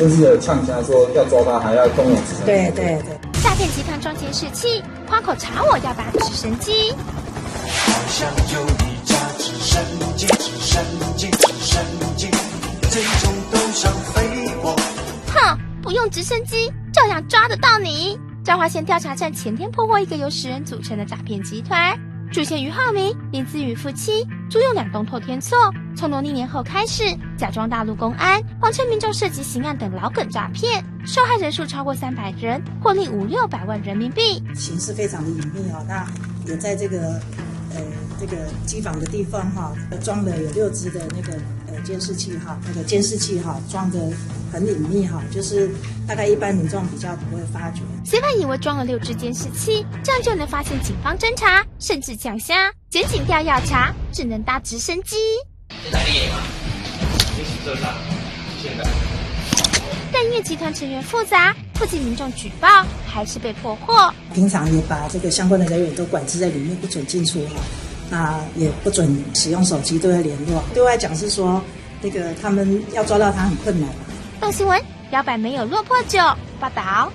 甚至有呛下说要抓他还要动用直升机。对对对。诈骗集团装监视器，夸口查我要把直升机。好像有一架直升机，直升机，直升机，最终都想飞过。哼，不用直升机，照样抓得到你。彰化县调查站前天破获一个由十人组成的诈骗集团，主线于浩明、林子宇夫妻租用两栋透天厝，从农历年后开始假装大陆公安，谎称民众涉及刑案等老梗诈骗，受害人数超过三百人，获利五六百万人民币。形式非常的隐秘哦，那也在这个呃这个机房的地方哈，装了有六只的那个呃监视器哈，那个监视器哈装的很隐秘哈，就是大概一般民众比较不会发觉。嫌犯以为装了六只监视器，这样就能发现警方侦查，甚至抢虾。检警调要查，只能搭直升机。哪里吗？你是多少？现在。但因为集团成员复杂，附近民众举报，还是被破获。平常也把这个相关的人员都管制在里面，不准进出哈。那也不准使用手机对外联络。对外讲是说，那个他们要抓到他很困难。动新闻，摇摆没有落魄酒报道。